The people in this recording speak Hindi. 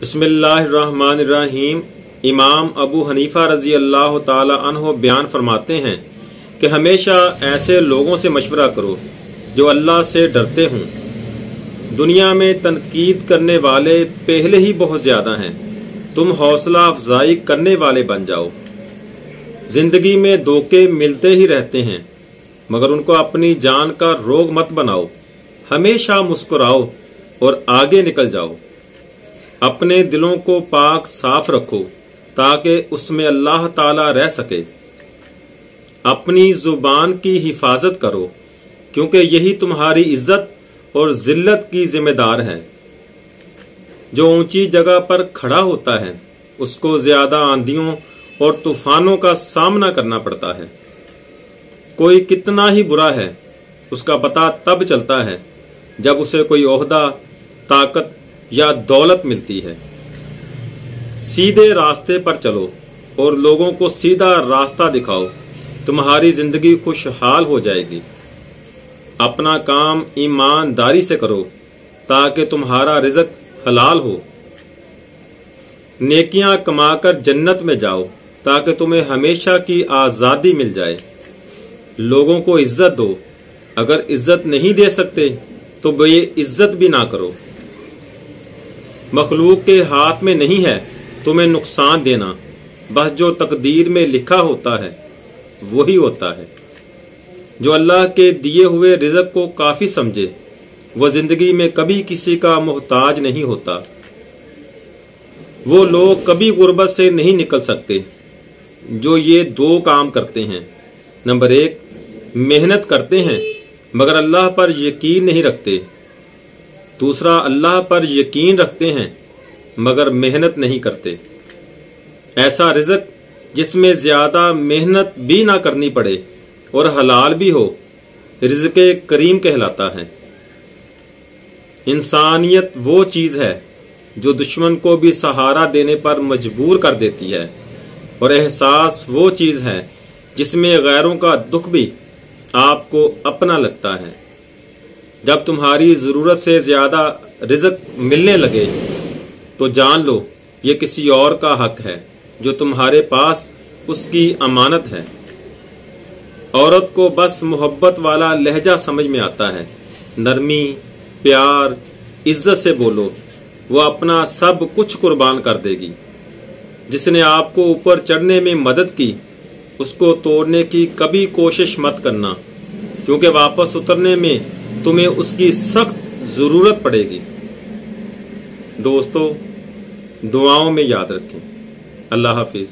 बिस्मिल्लाहिर्रहमानिर्रहीम। इमाम अबू हनीफा रज़ी अल्लाह तहो बयान फरमाते हैं कि हमेशा ऐसे लोगों से मशवरा करो जो अल्लाह से डरते हों। दुनिया में तनकीद करने वाले पहले ही बहुत ज़्यादा हैं। तुम हौसला अफजाई करने वाले बन जाओ। ज़िंदगी में धोखे मिलते ही रहते हैं, मगर उनको अपनी जान का रोग मत बनाओ। हमेशा मुस्कुराओ और आगे निकल जाओ। अपने दिलों को पाक साफ़ रखो, ताकि उसमें अल्लाह ताला रह सके। अपनी ज़ुबान की हिफाजत करो, क्योंकि यही तुम्हारी इज़्ज़त और जिल्लत की जिम्मेदार है। जो ऊँची जगह पर खड़ा होता है, उसको ज़्यादा आंधियों और तूफानों का सामना करना पड़ता है। कोई कितना ही बुरा है, उसका पता तब चलता है, जब उसे कोई ओहदा, ताकत या दौलत मिलती है। सीधे रास्ते पर चलो और लोगों को सीधा रास्ता दिखाओ। तुम्हारी ज़िंदगी खुशहाल हो जाएगी। अपना काम ईमानदारी से करो ताकि तुम्हारा रिजक हलाल हो। नेकियाँ कमाकर जन्नत में जाओ ताकि तुम्हें हमेशा की आज़ादी मिल जाए। लोगों को इज़्ज़त दो। अगर इज़्ज़त नहीं दे सकते तो बे इज़्ज़त भी ना करो। मखलूक के हाथ में नहीं है, तुम्हें नुकसान देना। बस जो तकदीर में लिखा होता है, वही होता है। जो अल्लाह के दिए हुए रिजक को काफ़ी समझे, वह ज़िंदगी में कभी किसी का मोहताज नहीं होता। वो लोग कभी गुर्बत से नहीं निकल सकते, जो ये दो काम करते हैं। नंबर एक, मेहनत करते हैं, मगर अल्लाह पर यकीन नहीं रखते। दूसरा, अल्लाह पर यकीन रखते हैं, मगर मेहनत नहीं करते। ऐसा रिजक जिसमें ज़्यादा मेहनत भी ना करनी पड़े और हलाल भी हो, रिजक करीम कहलाता है। इंसानियत वो चीज़ है जो दुश्मन को भी सहारा देने पर मजबूर कर देती है, और एहसास वो चीज़ है जिसमें गैरों का दुख भी आपको अपना लगता है। जब तुम्हारी ज़रूरत से ज़्यादा रिजक मिलने लगे तो जान लो, ये किसी और का हक है, जो तुम्हारे पास उसकी अमानत है। औरत को बस मोहब्बत वाला लहजा समझ में आता है। नरमी, प्यार, इज़्ज़त से बोलो, वो अपना सब कुछ कुर्बान कर देगी। जिसने आपको ऊपर चढ़ने में मदद की, उसको तोड़ने की कभी कोशिश मत करना, क्योंकि वापस उतरने में तुम्हें उसकी सख्त ज़रूरत पड़ेगी। दोस्तों दुआओं में याद रखें। अल्लाह हाफिज़।